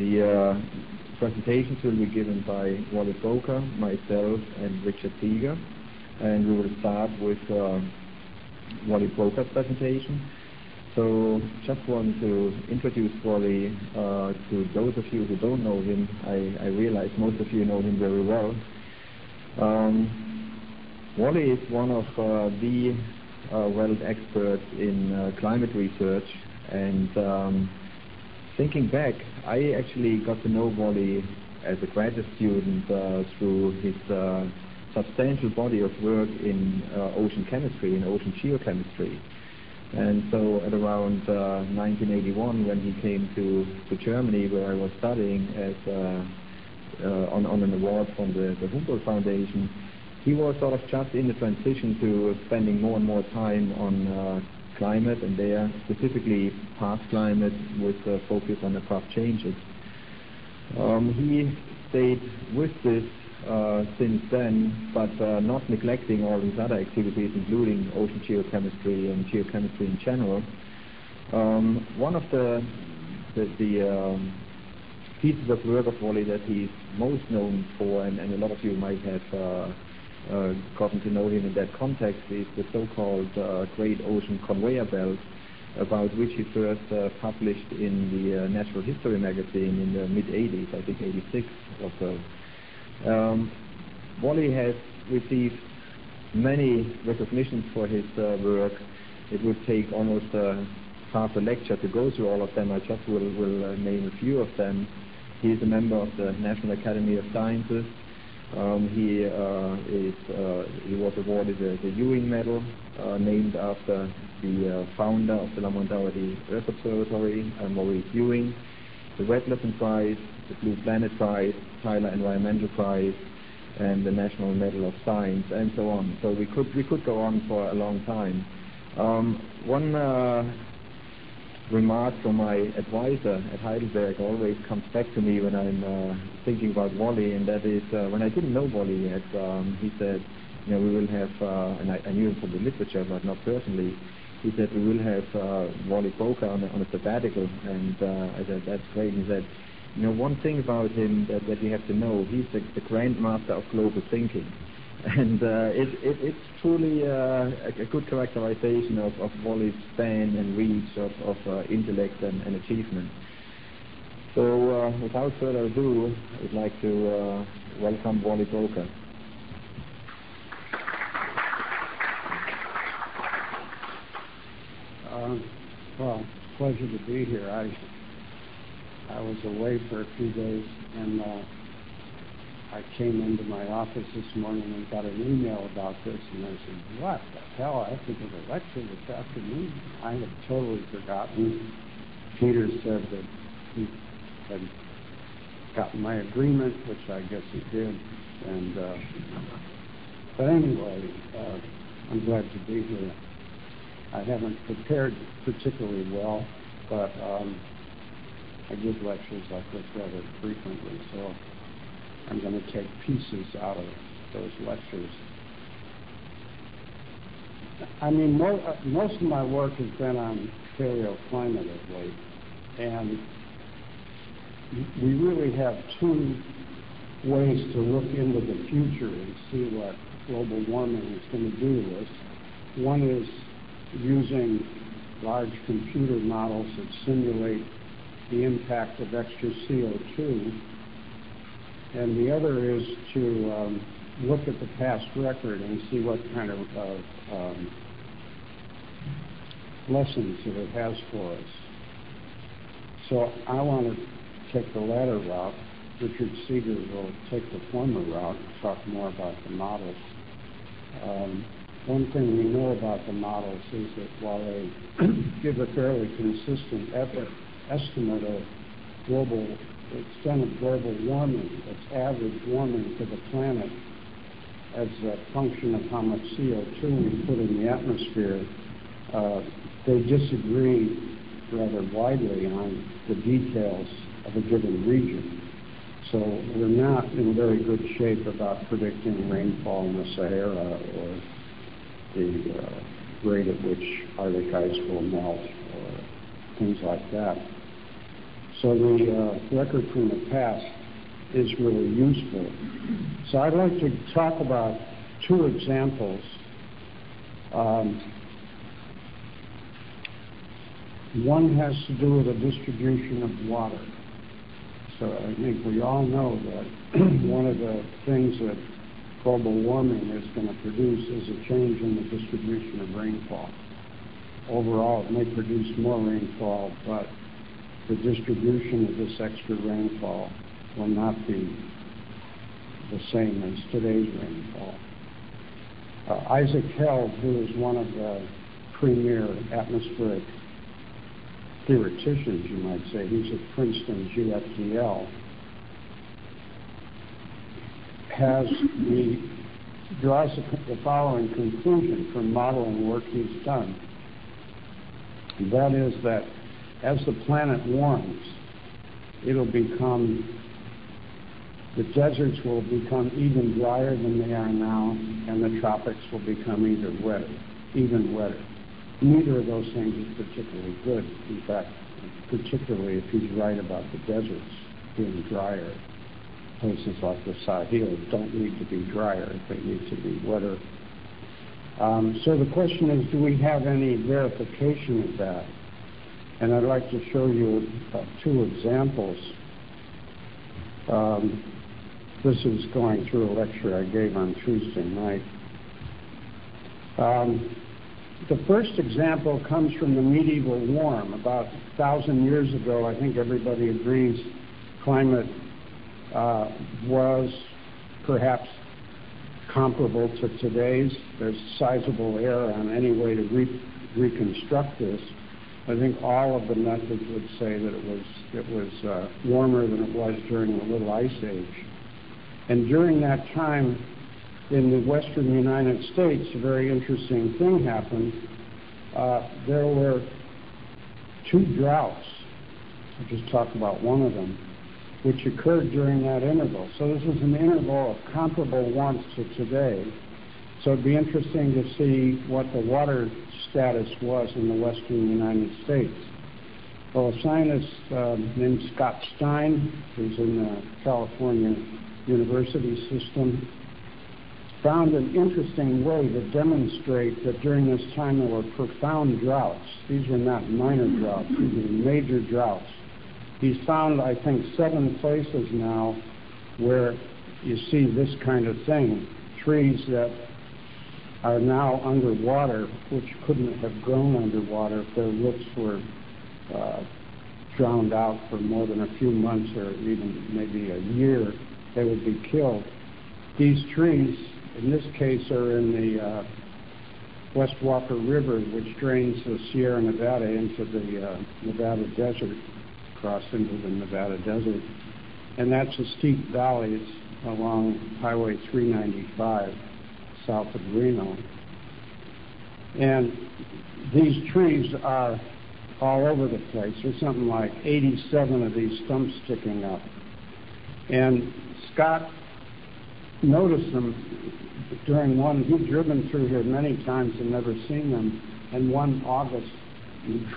The uh, presentations will be given by Wally Broecker, myself, and Richard Seager. And we will start with uh, Wally Broecker's presentation. So just want to introduce Wally uh, to those of you who don't know him. I, realize most of you know him very well. Um, Wally is one of the world experts in climate research and um, thinking back, I actually got to know Wally as a graduate student uh, through his uh, substantial body of work in uh, ocean chemistry, in ocean geochemistry. And so at around 1981, when he came to, to Germany, where I was studying as on, on an award from the, Humboldt Foundation, he was sort of just in the transition to spending more and more time on climate and there specifically past climate with a focus on abrupt changes. Um, he stayed with this uh, since then, but uh, not neglecting all his other activities, including ocean geochemistry and geochemistry in general. Um, one of the the, the um, pieces of work of Wally that he's most known for, and, a lot of you might have uh, gotten to know him in that context is the so-called uh, Great Ocean Conveyor Belt, about which he first uh, published in the uh, Natural History magazine in the mid-80s, I think 86 or so. Um, Wally has received many recognitions for his uh, work. It would take almost half a lecture to go through all of them. I just will name a few of them. He is a member of the National Academy of Sciences. Um, he uh, is uh, he was awarded the, Ewing Medal, uh, named after the founder of the Lamont Doherty Earth Observatory, Maurice Ewing, the Vetlesen Prize, the Blue Planet Prize, Tyler Environmental Prize, and the National Medal of Science, and so on. So we could we could go on for a long time. Um, one remark from my advisor at Heidelberg always comes back to me when I'm uh, thinking about Wally, and that is uh, when I didn't know Wally yet, um, he said, you know, we will have, uh, and I, I, knew him from the literature, but not personally, he said, we will have uh, Wally Broecker on a, on a sabbatical, and uh, I said, that's great. And he said, you know, one thing about him that, that you have to know, he's the, the grandmaster of global thinking and uh, it, it, it's truly uh, a, good characterization of, Wally's span and reach of, uh, intellect and, achievement. So without further ado, I'd like to welcome Wally. Uh, well, pleasure to be here. I I was away for a few days and I came into my office this morning and got an email about this, and I said, what the hell, I have to give a lecture this afternoon? I had totally forgotten. Peter said that he had gotten my agreement, which I guess he did, and, uh, but anyway, uh, I'm glad to be here. I haven't prepared particularly well, but um, I give lectures like this rather frequently, so I'm going to take pieces out of those lectures. I mean, uh, most of my work has been on paleoclimate of late, and we really have two ways to look into the future and see what global warming is going to do to us. One is using large computer models that simulate the impact of extra CO2 and the other is to um, look at the past record and see what kind of uh, um, lessons that it has for us. So I want to take the latter route. Richard Seager will take the former route and talk more about the models. Um, one thing we know about the models is that while they give a fairly consistent estimate of global extent of global warming, its average warming for the planet, as a function of how much CO2 we put in the atmosphere, uh, they disagree rather widely on the details of a given region. So we're not in very good shape about predicting rainfall in the Sahara or the uh, rate at which Arctic ice will melt or things like that. So the uh, record from the past is really useful. So I'd like to talk about two examples. Um, one has to do with the distribution of water. So I think we all know that one of the things that global warming is going to produce is a change in the distribution of rainfall. Overall, it may produce more rainfall, but the distribution of this extra rainfall will not be the same as today's rainfall. Uh, Isaac Held, who is one of the premier atmospheric theoreticians, you might say, he's at Princeton GFDL, draws the following conclusion from modeling work he's done. That is that as the planet warms, it'll become the deserts will become even drier than they are now, and the tropics will become even wetter, even wetter. Neither of those things is particularly good. In fact, particularly if he's right about the deserts being drier. Places like the Sahel don't need to be drier, they need to be wetter. Um, so the question is, do we have any verification of that? And I'd like to show you uh, two examples. Um, this is going through a lecture I gave on Tuesday night. Um, the first example comes from the medieval warm. About a thousand years ago, I think everybody agrees climate uh, was perhaps comparable to today's. There's sizable error on any way to re- reconstruct this. I think all of the methods would say that it was it was uh, warmer than it was during the Little Ice Age. And during that time, in the western United States, a very interesting thing happened. Uh, there were two droughts. I'll just talk about one of them, which occurred during that interval. So this is an interval of comparable warmth to today. So it'd be interesting to see what the water status was in the western United States. Well, a scientist uh, named Scott Stine, who's in the California university system, found an interesting way to demonstrate that during this time there were profound droughts. These were not minor droughts, these were major droughts. He's found, I think, seven places now where you see this kind of thing. Trees that are now underwater, which couldn't have grown underwater if their roots were uh, drowned out for more than a few months or even maybe a year they would be killed. These trees, in this case, are in the uh, West Walker River, which drains the Sierra Nevada into the uh, Nevada desert, across into the Nevada desert. And that's a steep valley along Highway 395 south of Reno. And these trees are all over the place. There's something like 87 of these stumps sticking up. And Scott noticed them during one, he'd driven through here many times and never seen them. And one August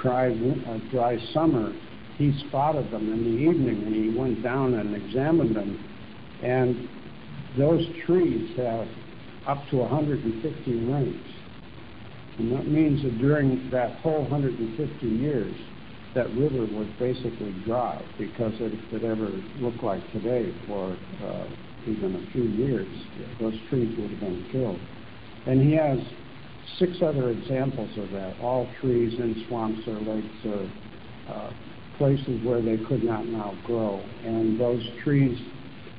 dry, uh, dry summer, he spotted them in the evening and he went down and examined them. And those trees have up to 150 rings. And that means that during that whole 150 years, that river was basically dry because if it ever looked like today for uh, even a few years, those trees would have been killed. And he has six other examples of that, all trees in swamps or lakes or uh, places where they could not now grow. And those trees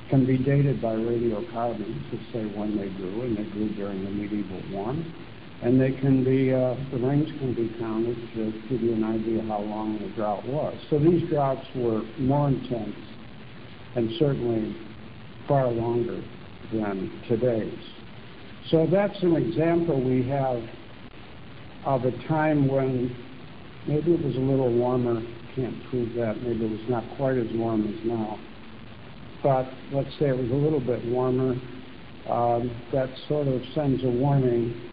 can be dated by radiocarbons to say when they grew, and they grew during the medieval warm and they can be uh, the range can be counted to give you an idea how long the drought was. So these droughts were more intense and certainly far longer than today's. So that's an example we have of a time when maybe it was a little warmer. Can't prove that. Maybe it was not quite as warm as now. But let's say it was a little bit warmer. Um, that sort of sends a warning